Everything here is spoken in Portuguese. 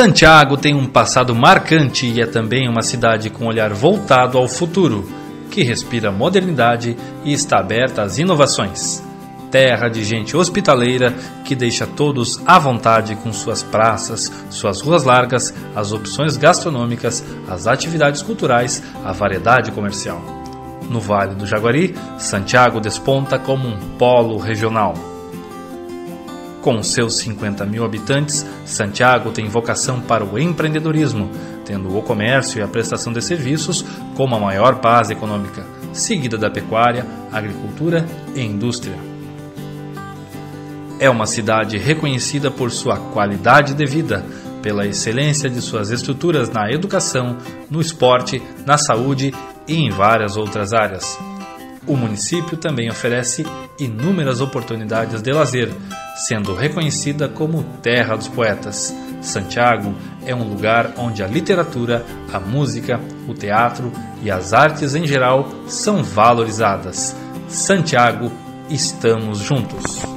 Santiago tem um passado marcante e é também uma cidade com olhar voltado ao futuro, que respira modernidade e está aberta às inovações. Terra de gente hospitaleira que deixa todos à vontade com suas praças, suas ruas largas, as opções gastronômicas, as atividades culturais, a variedade comercial. No Vale do Jaguari, Santiago desponta como um polo regional. Com seus 50 mil habitantes, Santiago tem vocação para o empreendedorismo, tendo o comércio e a prestação de serviços como a maior base econômica, seguida da pecuária, agricultura e indústria. É uma cidade reconhecida por sua qualidade de vida, pela excelência de suas estruturas na educação, no esporte, na saúde e em várias outras áreas. O município também oferece inúmeras oportunidades de lazer, sendo reconhecida como Terra dos Poetas. Santiago é um lugar onde a literatura, a música, o teatro e as artes em geral são valorizadas. Santiago, estamos juntos.